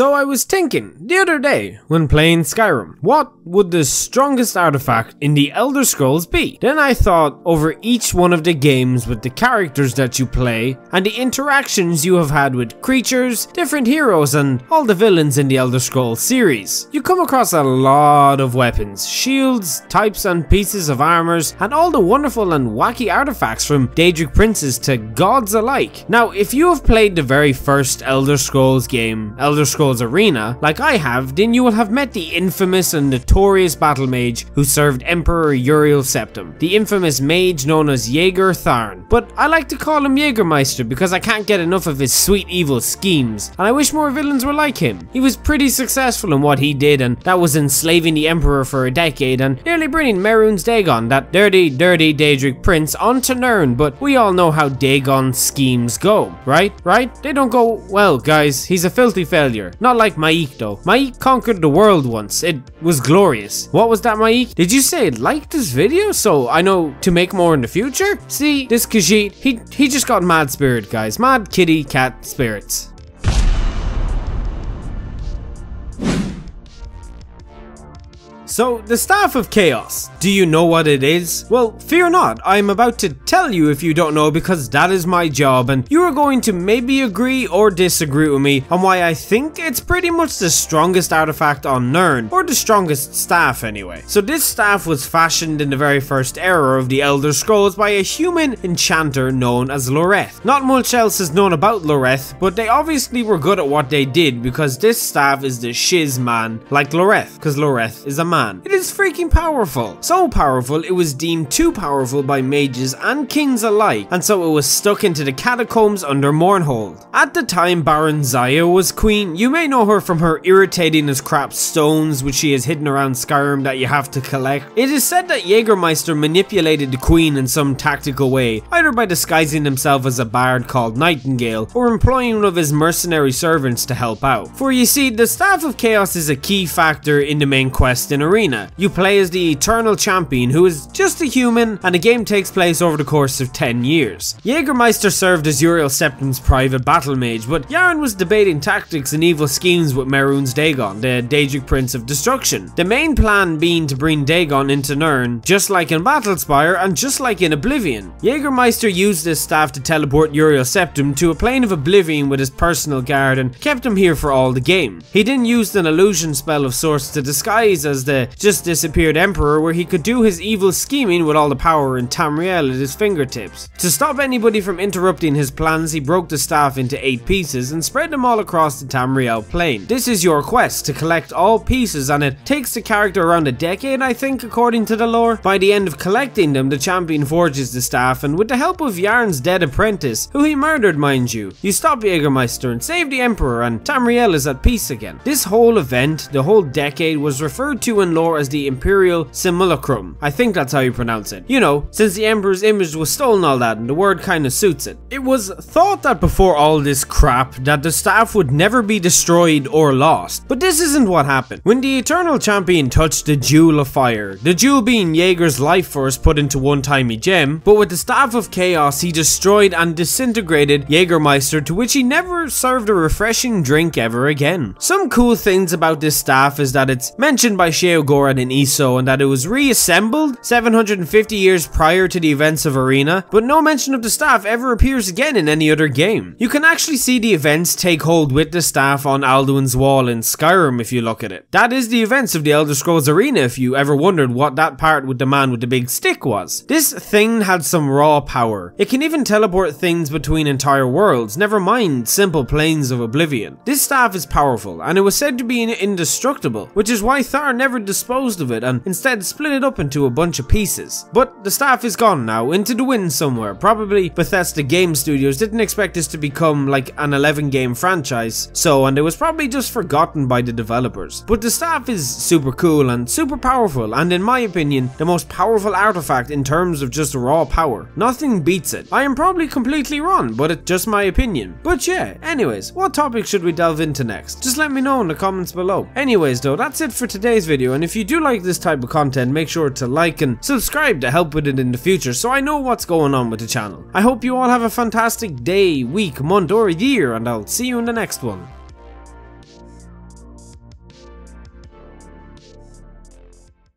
So I was thinking the other day when playing Skyrim, what would the strongest artifact in the Elder Scrolls be? Then I thought over each one of the games with the characters that you play and the interactions you have had with creatures, different heroes and all the villains in the Elder Scrolls series. You come across a lot of weapons, shields, types and pieces of armors and all the wonderful and wacky artifacts from Daedric princes to gods alike. Now if you have played the very first Elder Scrolls game, Elder Scrolls Arena, like I have, then you will have met the infamous and notorious battle mage who served Emperor Uriel Septim, the infamous mage known as Jagar Tharn. But I like to call him Jaegermeister because I can't get enough of his sweet evil schemes, and I wish more villains were like him. He was pretty successful in what he did, and that was enslaving the Emperor for a decade and nearly bringing Mehrunes Dagon, that dirty, dirty Daedric prince, onto Nirn, but we all know how Dagon's schemes go, right? Right? They don't go well, guys. He's a filthy failure. Not like M'aiq though. M'aiq conquered the world once. It was glorious. What was that M'aiq? Did you say like this video so I know to make more in the future? See, this Khajiit, he, he just got mad spirit guys. Mad kitty cat spirits. So, the Staff of Chaos, do you know what it is? Well, fear not, I am about to tell you if you don't know because that is my job and you are going to maybe agree or disagree with me on why I think it's pretty much the strongest artifact on Nirn, or the strongest staff anyway. So this staff was fashioned in the very first era of the Elder Scrolls by a human enchanter known as Loreth. Not much else is known about Loreth, but they obviously were good at what they did because this staff is the shiz man, like Loreth, because Loreth is a man man. It is freaking powerful. So powerful, it was deemed too powerful by mages and kings alike, and so it was stuck into the catacombs under Mournhold. At the time Barenziah was queen, you may know her from her irritating as crap stones which she has hidden around Skyrim that you have to collect. It is said that Jägermeister manipulated the queen in some tactical way, either by disguising himself as a bard called Nightingale, or employing one of his mercenary servants to help out. For you see, the Staff of Chaos is a key factor in the main quest in arena. You play as the Eternal Champion who is just a human and the game takes place over the course of 10 years. Jaegermeister served as Uriel Septim's private battle mage, but Tharn was debating tactics and evil schemes with Mehrunes Dagon, the Daedric Prince of Destruction. The main plan being to bring Dagon into Nirn, just like in Battlespire and just like in Oblivion. Jaegermeister used his staff to teleport Uriel Septim to a plane of Oblivion with his personal guard and kept him here for all the game. He then used an illusion spell of sorts to disguise as the just disappeared emperor where he could do his evil scheming with all the power in Tamriel at his fingertips. To stop anybody from interrupting his plans, he broke the staff into 8 pieces and spread them all across the Tamriel plain. This is your quest, to collect all pieces and it takes the character around a decade I think according to the lore. By the end of collecting them, the champion forges the staff and with the help of Tharn's dead apprentice, who he murdered mind you, you stop Jaegermeister and save the emperor and Tamriel is at peace again. This whole event, the whole decade was referred to in lore as the Imperial Simulacrum. I think that's how you pronounce it. You know, since the Emperor's image was stolen all that and the word kinda suits it. It was thought that before all this crap that the staff would never be destroyed or lost. But this isn't what happened. When the Eternal Champion touched the Jewel of Fire, the jewel being Jagar's life force put into one tiny gem, but with the Staff of Chaos he destroyed and disintegrated Jaegermeister to which he never served a refreshing drink ever again. Some cool things about this staff is that it's mentioned by Sheogorath in ESO and that it was reassembled 750 years prior to the events of Arena, but no mention of the staff ever appears again in any other game. You can actually see the events take hold with the staff on Alduin's Wall in Skyrim if you look at it. That is the events of the Elder Scrolls Arena if you ever wondered what that part with the man with the big stick was. This thing had some raw power. It can even teleport things between entire worlds, never mind simple planes of oblivion. This staff is powerful, and it was said to be indestructible, which is why Tharn never disposed of it and instead split it up into a bunch of pieces. But the staff is gone now, into the wind somewhere. Probably Bethesda Game Studios didn't expect this to become like an 11 game franchise, so and it was probably just forgotten by the developers. But the staff is super cool and super powerful, and in my opinion, the most powerful artifact in terms of just raw power. Nothing beats it. I am probably completely wrong, but it's just my opinion. But yeah, anyways, what topic should we delve into next? Just let me know in the comments below. Anyways though, that's it for today's video, and if you do like this type of content, make sure to like and subscribe to help with it in the future so I know what's going on with the channel. I hope you all have a fantastic day, week, month, or year, and I'll see you in the next one.